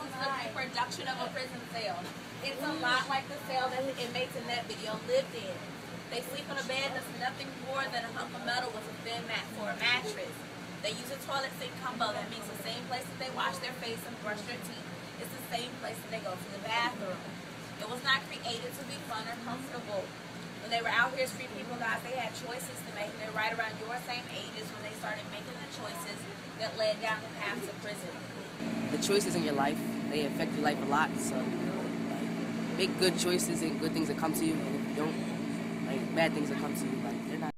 this is a reproduction of a prison cell. It's a mm. lot like the cell that the inmates in that video lived in. They sleep on a bed that's nothing more than a hunk of metal with a thin mat for a mattress. They use a toilet seat combo. That means the same place that they wash their face and brush their teeth. It's the same place that they go to the bathroom. It was not created to be fun or comfortable. When they were out here as free people, guys, they had choices to make. And they're right around your same ages when they started making the choices that led down the path to prison. Choices in your life, they affect your life a lot. So, like, make good choices and good things that come to you. And if you don't, like, bad things that come to you. Like, they're not